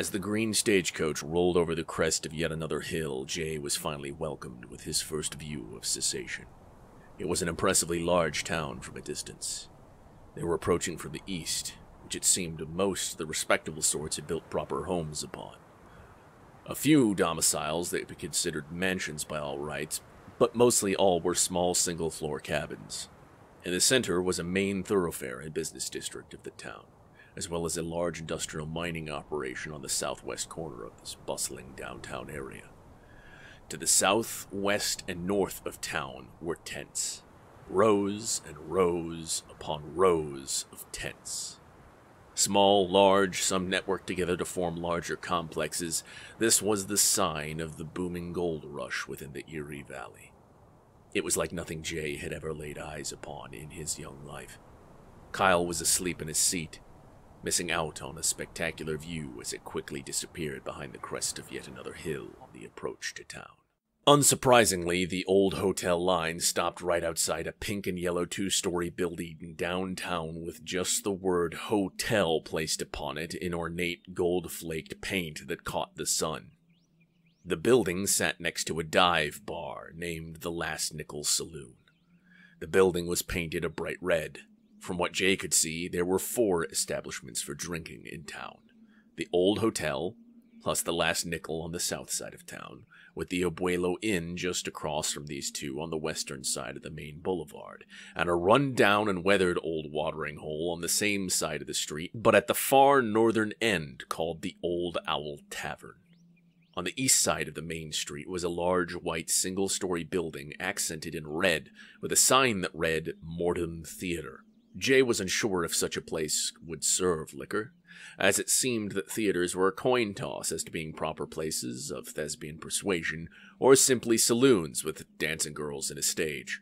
As the green stagecoach rolled over the crest of yet another hill, Jay was finally welcomed with his first view of Cessation. It was an impressively large town from a distance. They were approaching from the east, which it seemed most the respectable sorts had built proper homes upon. A few domiciles could be considered mansions by all rights, but mostly all were small single floor cabins. In the center was a main thoroughfare and business district of the town, as well as a large industrial mining operation on the southwest corner of this bustling downtown area. To the south, west, and north of town were tents. Rows and rows upon rows of tents. Small, large, some networked together to form larger complexes, this was the sign of the booming gold rush within the Erie Valley. It was like nothing Jay had ever laid eyes upon in his young life. Kyle was asleep in his seat, missing out on a spectacular view as it quickly disappeared behind the crest of yet another hill on the approach to town. Unsurprisingly, the old hotel line stopped right outside a pink and yellow two story building downtown with just the word hotel placed upon it in ornate gold flaked paint that caught the sun. The building sat next to a dive bar named the Last Nickel Saloon. The building was painted a bright red. From what Jay could see, there were four establishments for drinking in town the old hotel, plus the Last Nickel on the south side of town, with the Abuelo Inn just across from these two on the western side of the main boulevard, and a run down and weathered old watering hole on the same side of the street, but at the far northern end called the Old Owl Tavern. On the east side of the main street was a large white single story building accented in red with a sign that read Morton Theater. Jay was unsure if such a place would serve liquor, as it seemed that theaters were a coin toss as to being proper places of thespian persuasion or simply saloons with dancing girls and a stage.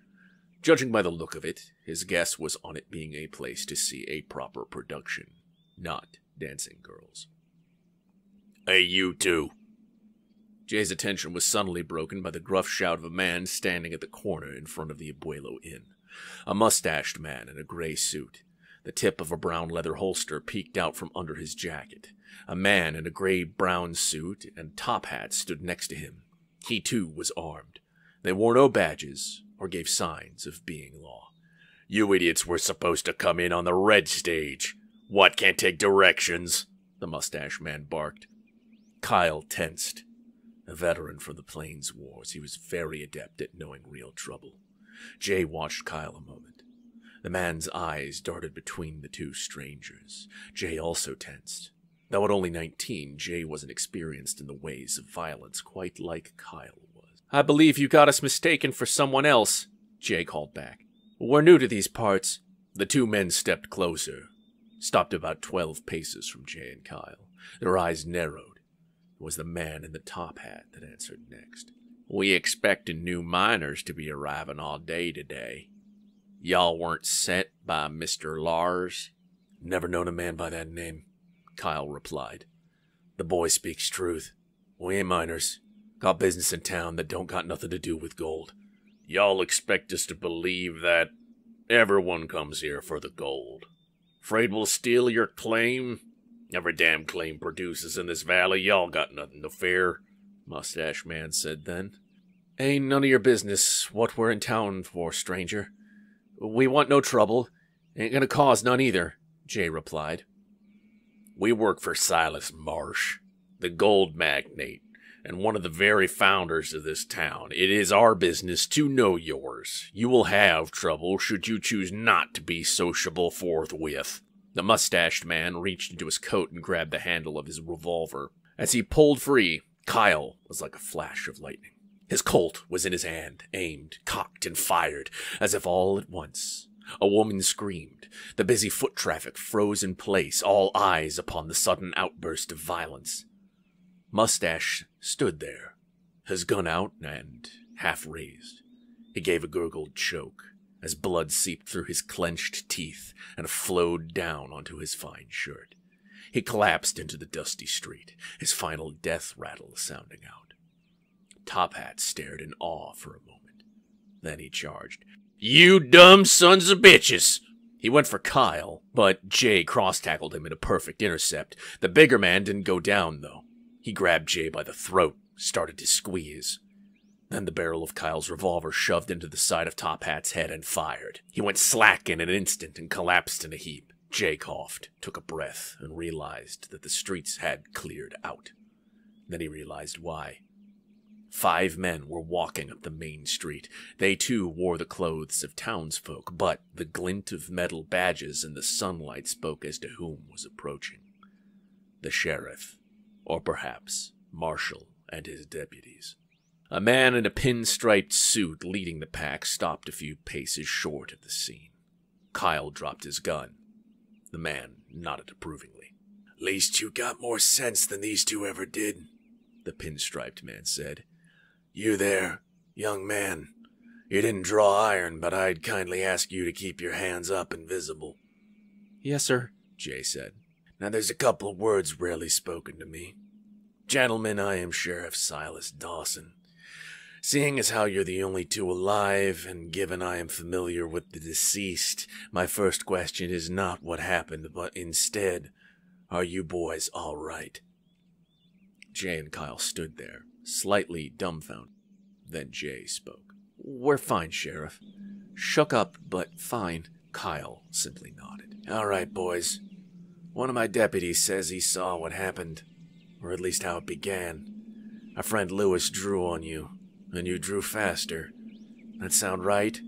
Judging by the look of it, his guess was on it being a place to see a proper production, not dancing girls. Hey, you two, Jay's attention was suddenly broken by the gruff shout of a man standing at the corner in front of the Abuelo Inn. A mustached man in a gray suit. The tip of a brown leather holster peeked out from under his jacket. A man in a gray brown suit and top hat stood next to him. He too was armed. They wore no badges or gave signs of being law. You idiots were supposed to come in on the red stage. What can't take directions? The mustache man barked. Kyle tensed. A veteran from the Plains Wars, he was very adept at knowing real trouble. Jay watched Kyle a moment. The man's eyes darted between the two strangers. Jay also tensed. Though at only nineteen, Jay wasn't experienced in the ways of violence quite like Kyle was. I believe you got us mistaken for someone else, Jay called back. We're new to these parts. The two men stepped closer, stopped about twelve paces from Jay and Kyle. Their eyes narrowed. It was the man in the top hat that answered next. We expected new miners to be arriving all day today. Y'all weren't sent by Mr. Lars? Never known a man by that name, Kyle replied. The boy speaks truth. We ain't miners. Got business in town that don't got nothing to do with gold. Y'all expect us to believe that everyone comes here for the gold. Afraid we'll steal your claim? Every damn claim produces in this valley. Y'all got nothing to fear, Mustache Man said then. Ain't none of your business what we're in town for, stranger. We want no trouble. Ain't gonna cause none either, Jay replied. We work for Silas Marsh, the gold magnate, and one of the very founders of this town. It is our business to know yours. You will have trouble should you choose not to be sociable forthwith. The mustached man reached into his coat and grabbed the handle of his revolver. As he pulled free, Kyle was like a flash of lightning. His Colt was in his hand, aimed, cocked, and fired, as if all at once. A woman screamed. The busy foot traffic froze in place, all eyes upon the sudden outburst of violence. Mustache stood there, his gun out and half raised. He gave a gurgled choke as blood seeped through his clenched teeth and flowed down onto his fine shirt. He collapsed into the dusty street, his final death rattle sounding out. Top Hat stared in awe for a moment. Then he charged. You dumb sons of bitches! He went for Kyle, but Jay cross tackled him in a perfect intercept. The bigger man didn't go down, though. He grabbed Jay by the throat, started to squeeze. Then the barrel of Kyle's revolver shoved into the side of Top Hat's head and fired. He went slack in an instant and collapsed in a heap. Jay coughed, took a breath, and realized that the streets had cleared out. Then he realized why. Five men were walking up the main street. They too wore the clothes of townsfolk, but the glint of metal badges in the sunlight spoke as to whom was approaching. The sheriff, or perhaps Marshall and his deputies. A man in a pinstriped suit leading the pack stopped a few paces short of the scene. Kyle dropped his gun. The man nodded approvingly. Least you got more sense than these two ever did, the pinstriped man said. You there, young man. You didn't draw iron, but I'd kindly ask you to keep your hands up and visible. Yes, sir, Jay said. Now there's a couple of words rarely spoken to me. Gentlemen, I am Sheriff Silas Dawson. Seeing as how you're the only two alive, and given I am familiar with the deceased, my first question is not what happened, but instead, are you boys all right? Jay and Kyle stood there, slightly dumbfounded. Then Jay spoke. We're fine, Sheriff. Shook up, but fine. Kyle simply nodded. All right, boys. One of my deputies says he saw what happened, or at least how it began. Our friend Lewis drew on you, and you drew faster. That sound right?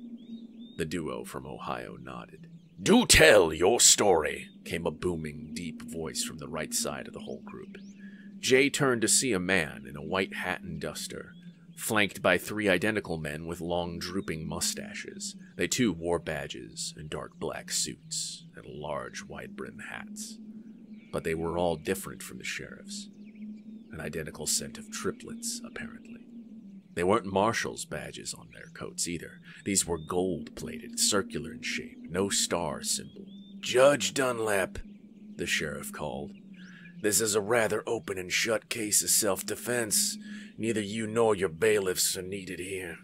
The duo from Ohio nodded. Do tell your story, came a booming, deep voice from the right side of the whole group. Jay turned to see a man in a white hat and duster, flanked by three identical men with long, drooping mustaches. They too wore badges and dark black suits and large, wide brimmed hats. But they were all different from the sheriffs. An identical set of triplets, apparently. They weren't marshal's badges on their coats either. These were gold plated, circular in shape, no star symbol. Judge Dunlap, the sheriff called. This is a rather open and shut case of self defense. Neither you nor your bailiffs are needed here.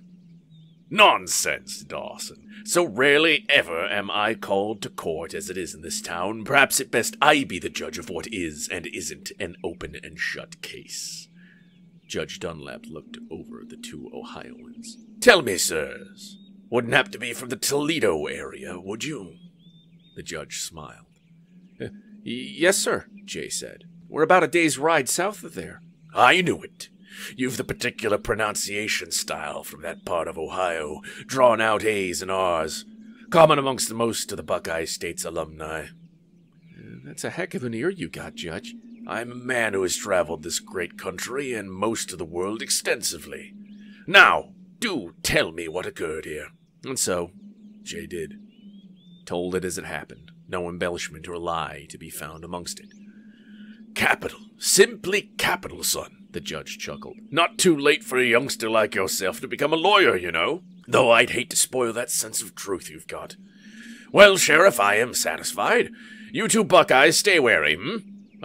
Nonsense, Dawson. So rarely ever am I called to court as it is in this town. Perhaps at best I be the judge of what is and isn't an open and shut case. Judge Dunlap looked over the two Ohioans. Tell me, sirs, wouldn't have to be from the Toledo area, would you? The judge smiled. Yes, sir, Jay said. We're about a day's ride south of there. I knew it. You've the particular pronunciation style from that part of Ohio, drawn out A's and R's, common amongst most of the Buckeye State's alumni. That's a heck of an ear you got, Judge. I'm a man who has traveled this great country and most of the world extensively. Now, do tell me what occurred here. And so, Jay did. Told it as it happened no embellishment or lie to be found amongst it. Capital, simply capital, son, the judge chuckled. Not too late for a youngster like yourself to become a lawyer, you know, though I'd hate to spoil that sense of truth you've got. Well, Sheriff, I am satisfied. You two Buckeyes stay wary, hmm?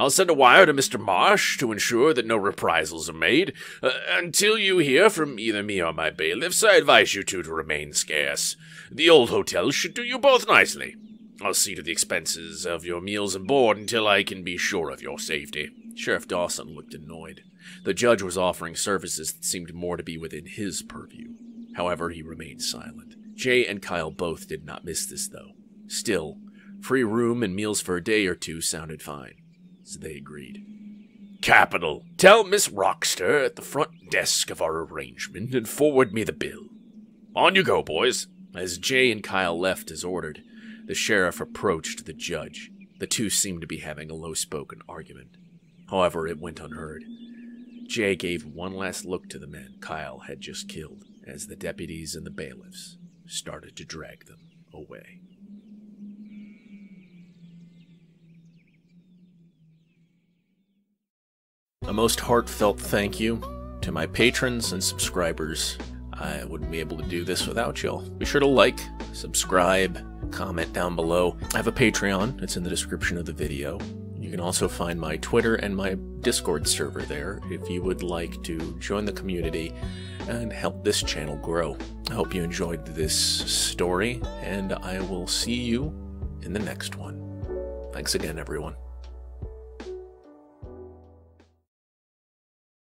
I'll send a wire to Mr. Marsh to ensure that no reprisals are made. Uh, until you hear from either me or my bailiffs, I advise you two to remain scarce. The old hotel should do you both nicely. I'll see to the expenses of your meals and board until I can be sure of your safety. Sheriff Dawson looked annoyed. The judge was offering services that seemed more to be within his purview. However, he remained silent. Jay and Kyle both did not miss this, though. Still, free room and meals for a day or two sounded fine, so they agreed. Capital. Tell Miss Rockster at the front desk of our arrangement and forward me the bill. On you go, boys. As Jay and Kyle left as ordered, the sheriff approached the judge. The two seemed to be having a low spoken argument. However, it went unheard. Jay gave one last look to the men Kyle had just killed as the deputies and the bailiffs started to drag them away. A most heartfelt thank you to my patrons and subscribers. I wouldn't be able to do this without y'all. Be sure to like, subscribe, comment down below. I have a Patreon, it's in the description of the video. You can also find my Twitter and my Discord server there if you would like to join the community and help this channel grow. I hope you enjoyed this story, and I will see you in the next one. Thanks again, everyone.